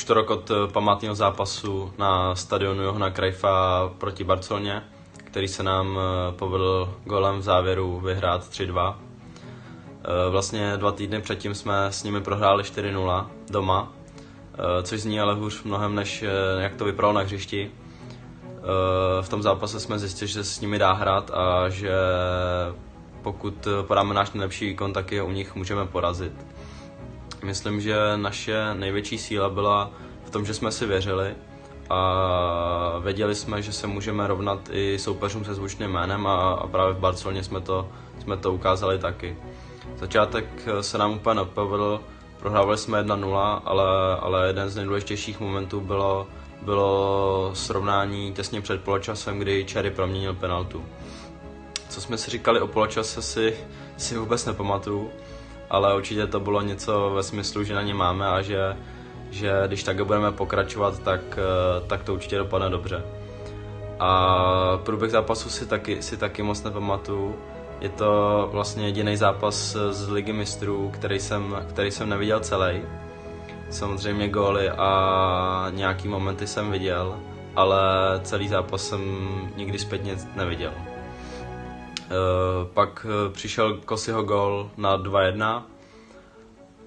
už to rok od památného zápasu na stadionu Johna Krajfa proti Barceloně, který se nám povedl golem v závěru vyhrát 3-2. Vlastně dva týdny předtím jsme s nimi prohráli 4-0 doma, což zní ale hůř mnohem než jak to vypadalo na hřišti. V tom zápase jsme zjistili, že se s nimi dá hrát a že pokud podáme náš nejlepší výkon, tak je u nich můžeme porazit. Myslím, že naše největší síla byla v tom, že jsme si věřili a věděli jsme, že se můžeme rovnat i soupeřům se zvučným jménem a, a právě v Barceloně jsme to, jsme to ukázali taky. Začátek se nám úplně nepovedl, prohrávali jsme 1-0, ale, ale jeden z nejdůležitějších momentů bylo, bylo srovnání těsně před poločasem, kdy Cherry proměnil penaltu. Co jsme si říkali o poločase si, si vůbec nepamatuju, ale určitě to bylo něco ve smyslu, že na ně máme a že, že když tak budeme pokračovat, tak, eh, tak to určitě dopadne dobře. A průběh zápasu si taky, si taky moc nepamatuju. Je to vlastně jediný zápas z Ligy mistrů, který jsem, který jsem neviděl celý. Samozřejmě góly a nějaký momenty jsem viděl, ale celý zápas jsem nikdy zpětně neviděl. Eh, pak eh, přišel Kosiho gol na 2-1.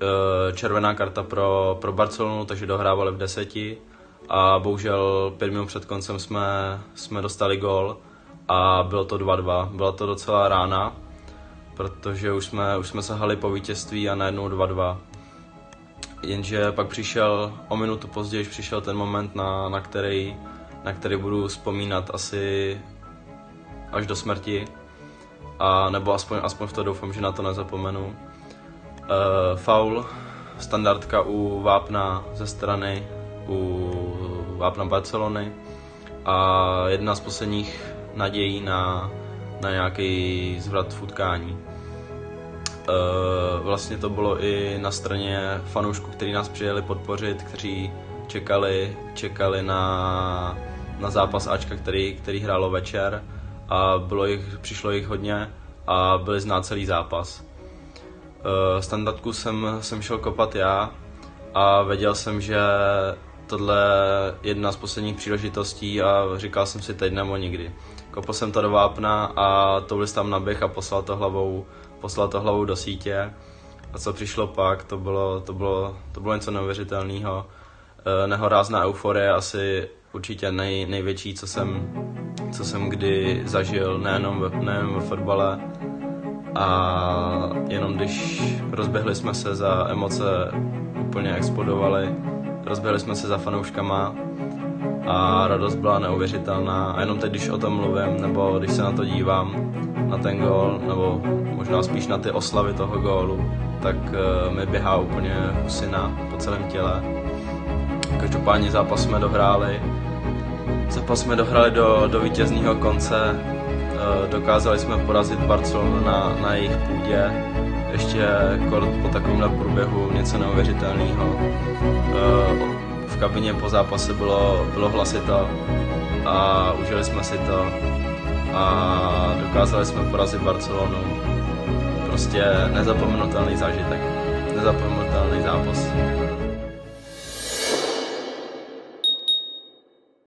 Eh, červená karta pro, pro Barcelonu, takže dohrávali v deseti. A bohužel pět minut před koncem jsme, jsme dostali gol a bylo to 2-2. Byla to docela rána, protože už jsme, už jsme sahali po vítězství a najednou 2-2. Jenže pak přišel, o minutu později přišel ten moment, na, na, který, na který budu vzpomínat asi až do smrti a nebo aspoň, aspoň v to doufám, že na to nezapomenu. Uh, faul, standardka u Vápna ze strany, u Vápna Barcelony a jedna z posledních nadějí na, na nějaký zvrat v utkání. Uh, vlastně to bylo i na straně fanoušků, kteří nás přijeli podpořit, kteří čekali, čekali na, na zápas Ačka, který, který hrálo večer a bylo jich, přišlo jich hodně a byli znát celý zápas. Eh, standardku jsem, jsem šel kopat já a věděl jsem, že tohle je jedna z posledních příležitostí a říkal jsem si teď nebo nikdy. Kopal jsem to do vápna a touhle tam naběh a poslal to hlavou, poslal to hlavou do sítě. A co přišlo pak, to bylo, to bylo, to bylo něco neuvěřitelného. Eh, nehorázná euforie, asi určitě nej, největší, co jsem, co jsem kdy zažil, nejenom ve, nejenom ve fotbale. A jenom když rozběhli jsme se za emoce, úplně explodovali, rozběhli jsme se za fanouškama a radost byla neuvěřitelná. A jenom teď, když o tom mluvím, nebo když se na to dívám, na ten gól, nebo možná spíš na ty oslavy toho gólu, tak uh, mi běhá úplně husina po celém těle. Každopádně zápas jsme dohráli, Zápas jsme dohrali do, do vítězného konce, eh, dokázali jsme porazit Barcelonu na, na jejich půdě, ještě po takovémhle průběhu něco neuvěřitelného. Eh, v kabině po zápase bylo, bylo hlasito a užili jsme si to a dokázali jsme porazit Barcelonu. Prostě nezapomenutelný zážitek, nezapomenutelný zápas.